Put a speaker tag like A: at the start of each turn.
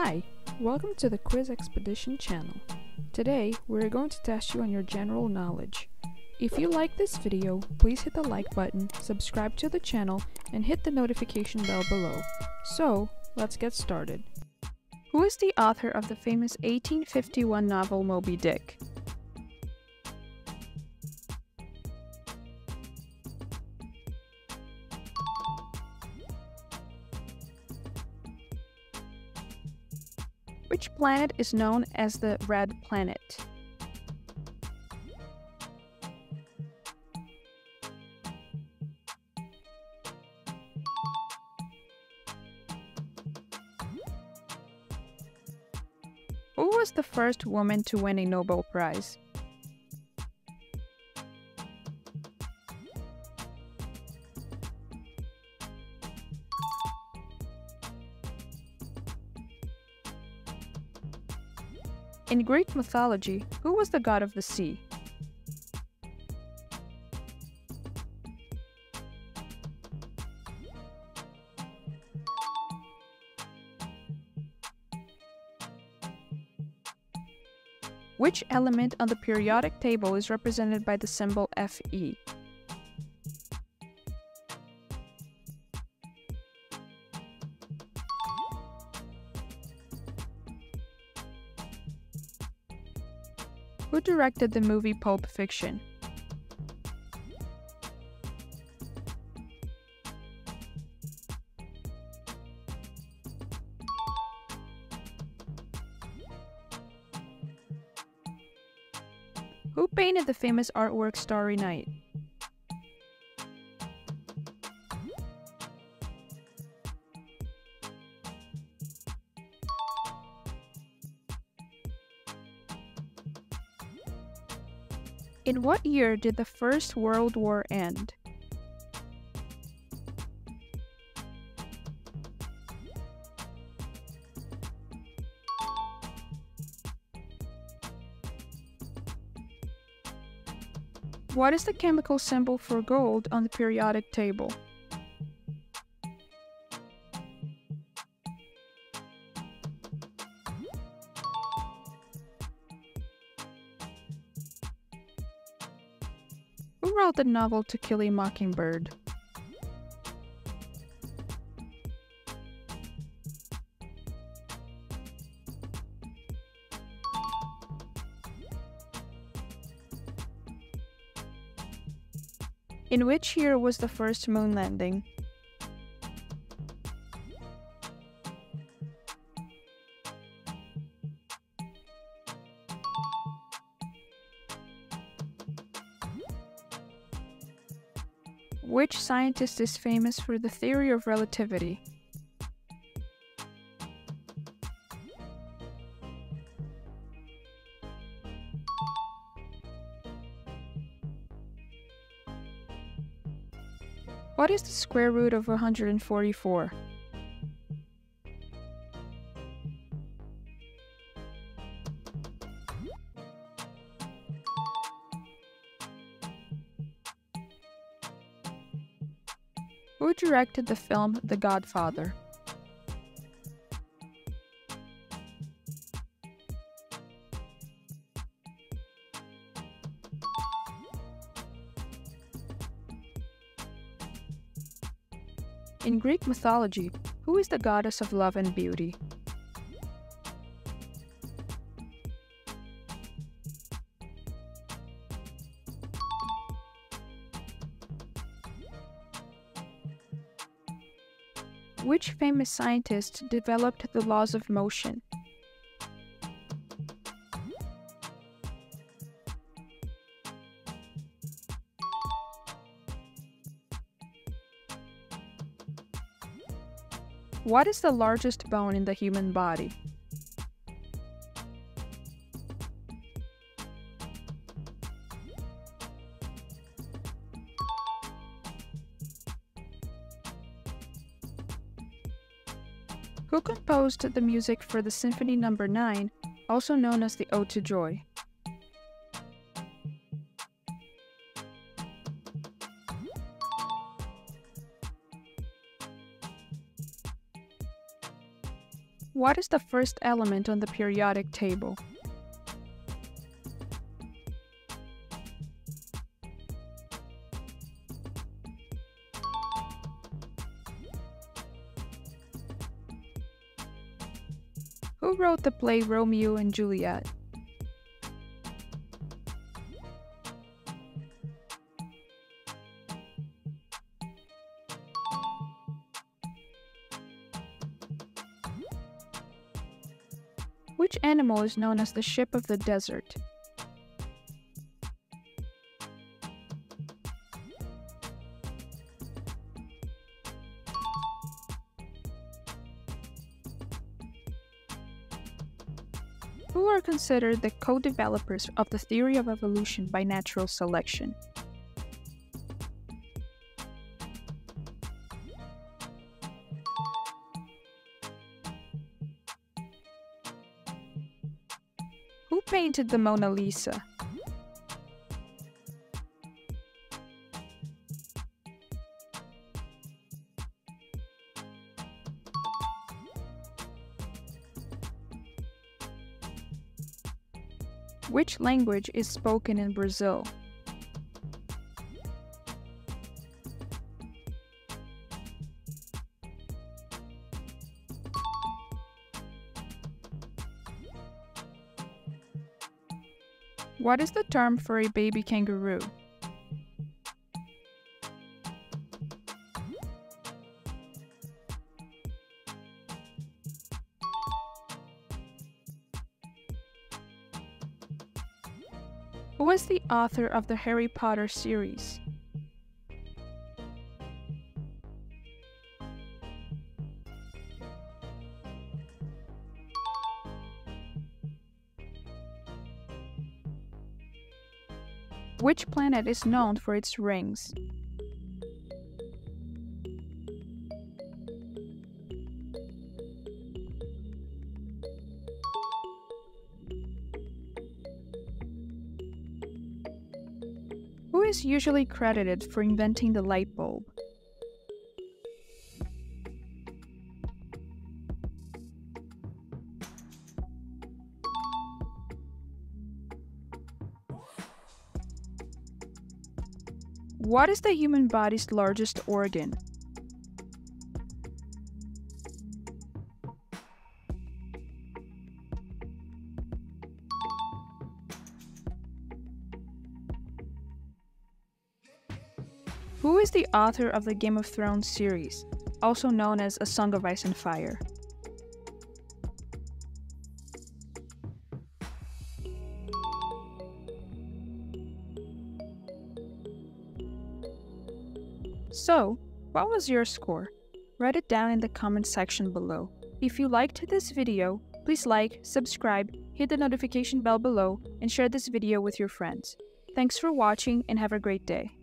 A: Hi, welcome to the Quiz Expedition channel. Today, we're going to test you on your general knowledge. If you like this video, please hit the like button, subscribe to the channel, and hit the notification bell below. So, let's get started. Who is the author of the famous 1851 novel Moby Dick? Planet is known as the Red Planet? Who was the first woman to win a Nobel Prize? In Greek mythology, who was the god of the sea? Which element on the periodic table is represented by the symbol Fe? Who directed the movie Pulp Fiction? Who painted the famous artwork Starry Night? In what year did the First World War end? What is the chemical symbol for gold on the periodic table? Wrote the novel To Kill a Mockingbird? In which year was the first moon landing? Which scientist is famous for the theory of relativity? What is the square root of 144? Who directed the film The Godfather? In Greek mythology, who is the goddess of love and beauty? Which famous scientist developed the laws of motion? What is the largest bone in the human body? Who composed the music for the Symphony No. 9, also known as the Ode to Joy? What is the first element on the periodic table? Who wrote the play Romeo and Juliet? Which animal is known as the ship of the desert? Who are considered the co-developers of the theory of evolution by natural selection? Who painted the Mona Lisa? Which language is spoken in Brazil? What is the term for a baby kangaroo? Who is the author of the Harry Potter series? Which planet is known for its rings? Is usually credited for inventing the light bulb? What is the human body's largest organ? Who is the author of the Game of Thrones series, also known as A Song of Ice and Fire? So, what was your score? Write it down in the comment section below. If you liked this video, please like, subscribe, hit the notification bell below, and share this video with your friends. Thanks for watching and have a great day.